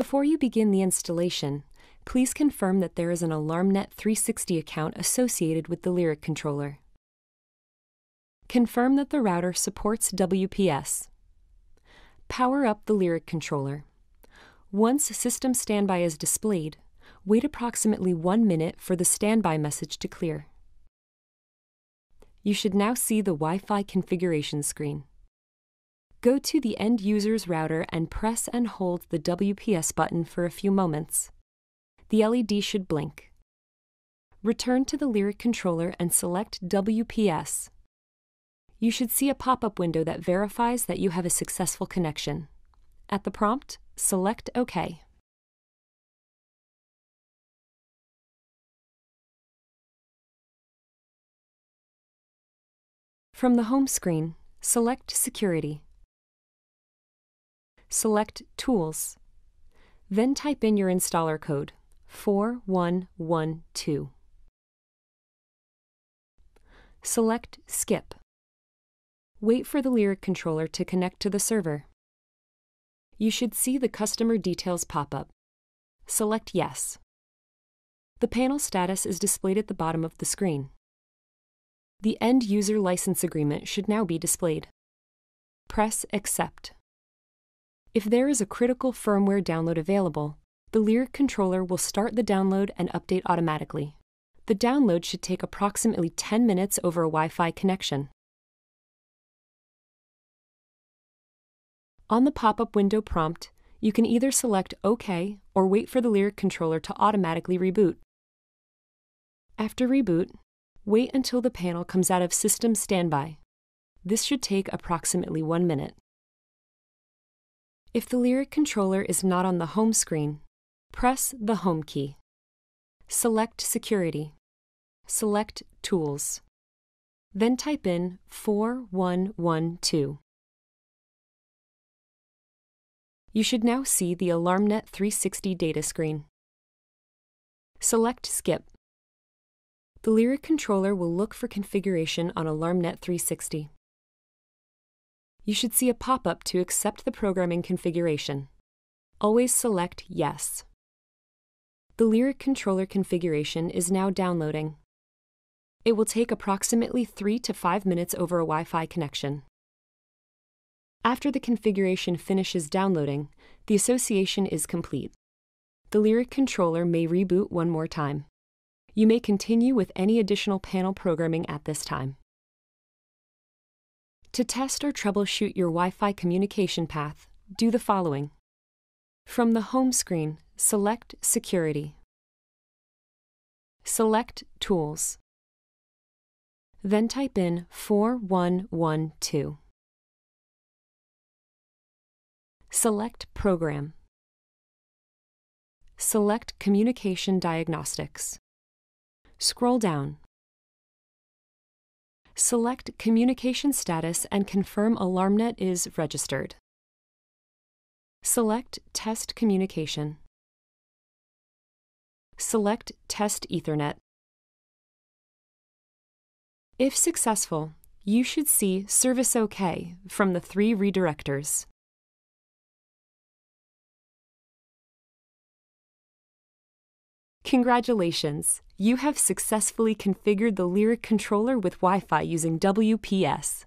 Before you begin the installation, please confirm that there is an AlarmNet 360 account associated with the Lyric controller. Confirm that the router supports WPS. Power up the Lyric controller. Once System Standby is displayed, wait approximately one minute for the standby message to clear. You should now see the Wi-Fi configuration screen. Go to the end user's router and press and hold the WPS button for a few moments. The LED should blink. Return to the Lyric controller and select WPS. You should see a pop-up window that verifies that you have a successful connection. At the prompt, select OK. From the home screen, select Security. Select Tools. Then type in your installer code, 4112. Select Skip. Wait for the Lyric controller to connect to the server. You should see the customer details pop up. Select Yes. The panel status is displayed at the bottom of the screen. The end user license agreement should now be displayed. Press Accept. If there is a critical firmware download available, the Lyric controller will start the download and update automatically. The download should take approximately 10 minutes over a Wi Fi connection. On the pop up window prompt, you can either select OK or wait for the Lyric controller to automatically reboot. After reboot, Wait until the panel comes out of System Standby. This should take approximately one minute. If the Lyric controller is not on the home screen, press the Home key. Select Security. Select Tools. Then type in 4112. You should now see the AlarmNet 360 data screen. Select Skip the Lyric controller will look for configuration on AlarmNet 360. You should see a pop-up to accept the programming configuration. Always select Yes. The Lyric controller configuration is now downloading. It will take approximately 3 to 5 minutes over a Wi-Fi connection. After the configuration finishes downloading, the association is complete. The Lyric controller may reboot one more time. You may continue with any additional panel programming at this time. To test or troubleshoot your Wi-Fi communication path, do the following. From the home screen, select Security. Select Tools. Then type in 4112. Select Program. Select Communication Diagnostics. Scroll down. Select Communication Status and confirm AlarmNet is registered. Select Test Communication. Select Test Ethernet. If successful, you should see Service OK from the three redirectors. Congratulations! You have successfully configured the Lyric controller with Wi-Fi using WPS.